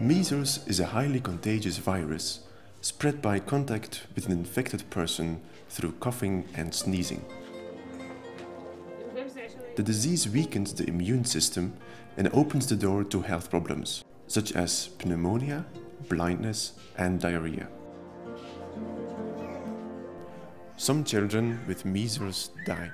Measles is a highly contagious virus spread by contact with an infected person through coughing and sneezing. The disease weakens the immune system and opens the door to health problems, such as pneumonia, blindness, and diarrhea. Some children with measles die.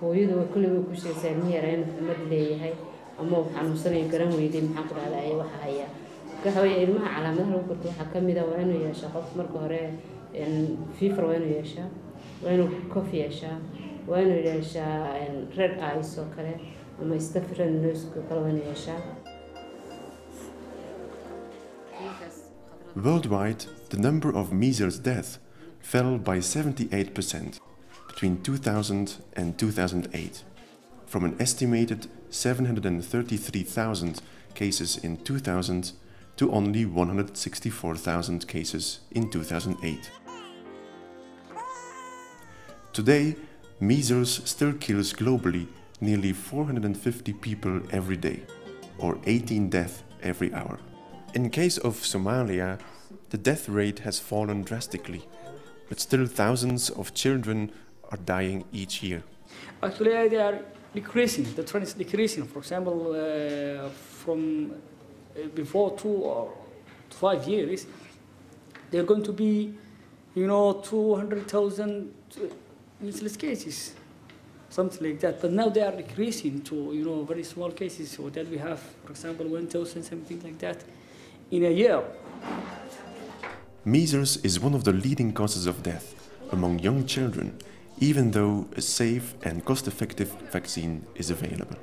Hooyadu way ku sheegaysaa ilmihi yaraa inuu xumad leeyahay? Ama uu xanuunsanayo garan weyday maxaan ku dhahdaa ee waxa haya. Marka waxa weeye ilmaha calaamadaha lagu garto waxaa ka mid ah waa inuu yeeshaa qof marka hore fever waa inuu yeeshaa waa inuu cough yeeshaa waa inuu yeeshaa red eyes oo kale ama red nose kale waa inuu yeeshaa. Worldwide, the number of measles deaths fell by 78% between 2000 and 2008, from an estimated 733,000 cases in 2000 to only 164,000 cases in 2008. Today, measles still kills globally nearly 450 people every day, or 18 deaths every hour. In case of Somalia, the death rate has fallen drastically, but still thousands of children are dying each year. Actually, they are decreasing. The trend is decreasing. For example, uh, from uh, before two or five years, they're going to be, you know, 200,000 measles cases, something like that. But now they are decreasing to, you know, very small cases. So that we have, for example, 1,000, something like that, in a year. Measles is one of the leading causes of death among young children, even though a safe and cost effective vaccine is available.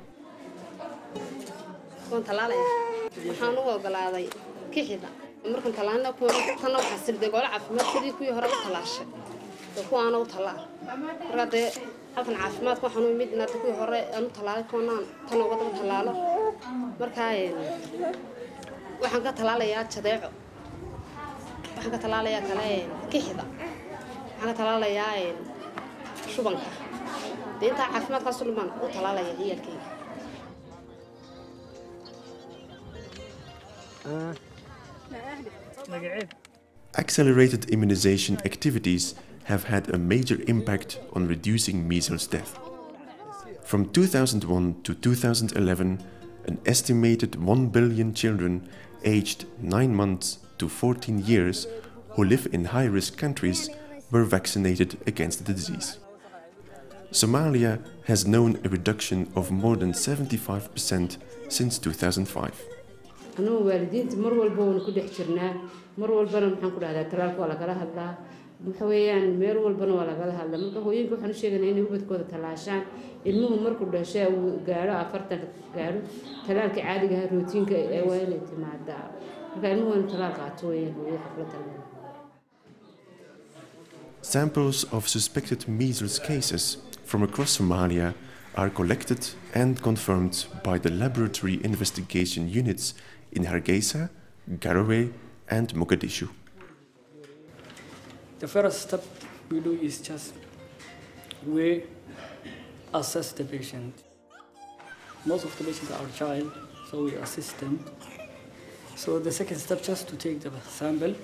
caafimaadka waxaan ka kale waxaan ka shubanka dee intaa caafimaadkaasu dhumaan u talaalaya ciyaalkayga Accelerated immunization activities have had a major impact on reducing measles death. From 2001 to 2011, an estimated 1 billion children aged 9 months to 14 years who live in high risk countries were vaccinated against the disease. Somalia has known a reduction of more than 75% since 2005. anugu waalidiinta mar walba waanu ku dhex jirnaa. Mar walbana maxaan ku dhahdaa talaalka waa lagala hadlaa. Waxa weeyaan meel walbana waa lagala hadlaa. Marka hooyinka waxaan u sheeganaa inay ubadkooda talaashaan. Ilmuhu markuu dhashay uu gaadho afartanka gaadho talaalka caadiga ah rootiinka ee waa inay timaadaa. Marka ilmuhu waa inu talaal qaato weeyaan hooyo xafla talmada Samples of suspected measles cases from across Somalia are collected and confirmed by the laboratory investigation units in Hargeisa, Garowe, and Mogadishu. The first step we do is just we assess the patient. Most of the patients are child, so we assist them. So the second step just to take the sample.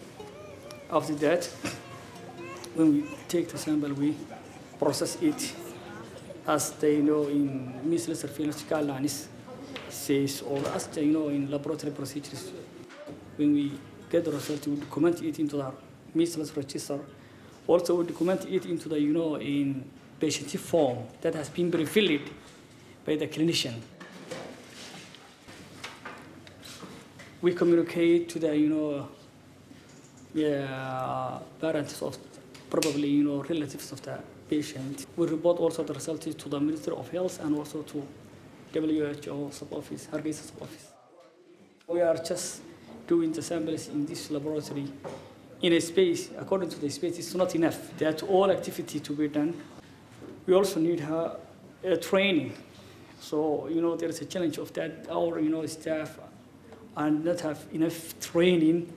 After that, when we take the sample, we process it as they know in measles surveillance guidelines says, or as they know in laboratory procedures. When we get the result, we document it into the measles register. Also, we document it into the, you know, in patient form that has been pre-filled by the clinician. We communicate to the, you know, yeah, parents of probably, you know, relatives of the patient. We report also the results to the Ministry of Health and also to WHO sub-office, Hargeisa sub-office. We are just doing the samples in this laboratory in a space, according to the space, it's not enough. That all activity to be done. We also need her uh, training. So, you know, there is a challenge of that. Our, you know, staff and not have enough training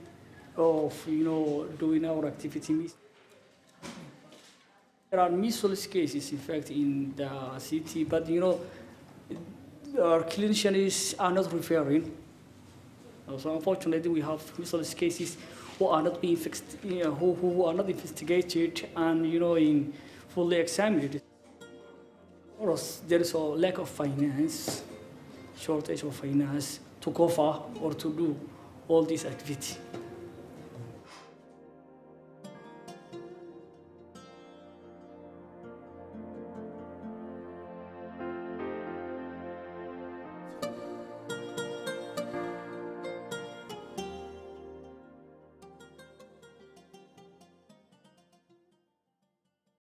of, you know, doing our activities. There are measles cases, in fact, in the city, but, you know, our clinicians are not referring. So unfortunately, we have measles cases who are not being fixed, you know, who, who are not investigated and you know in fully examined. Of course, there is a lack of finance, shortage of finance to cover or to do all these activities.